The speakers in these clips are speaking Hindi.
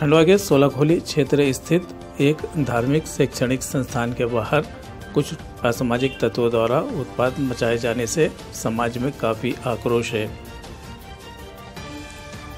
खंडवा के सोलहखोली क्षेत्र स्थित एक धार्मिक शैक्षणिक संस्थान के बाहर कुछ असामाजिक तत्वों द्वारा उत्पाद मचाए जाने से समाज में काफ़ी आक्रोश है।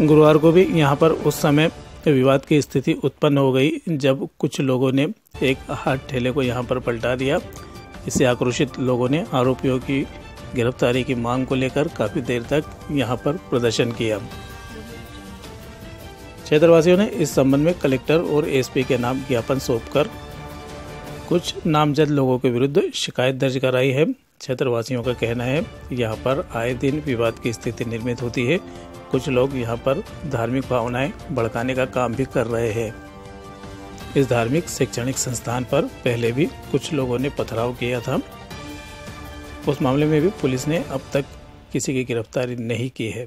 गुरुवार को भी यहाँ पर उस समय विवाद की स्थिति उत्पन्न हो गई, जब कुछ लोगों ने एक हाथ ठेले को यहाँ पर पलटा दिया। इससे आक्रोशित लोगों ने आरोपियों की गिरफ्तारी की मांग को लेकर काफ़ी देर तक यहाँ पर प्रदर्शन किया। क्षेत्रवासियों ने इस संबंध में कलेक्टर और एसपी के नाम ज्ञापन सौंपकर कुछ नामजद लोगों के विरुद्ध शिकायत दर्ज कराई है। क्षेत्रवासियों का कहना है, यहाँ पर आए दिन विवाद की स्थिति निर्मित होती है। कुछ लोग यहाँ पर धार्मिक भावनाएँ भड़काने का काम भी कर रहे हैं। इस धार्मिक शैक्षणिक संस्थान पर पहले भी कुछ लोगों ने पथराव किया था। उस मामले में भी पुलिस ने अब तक किसी की गिरफ्तारी नहीं की है।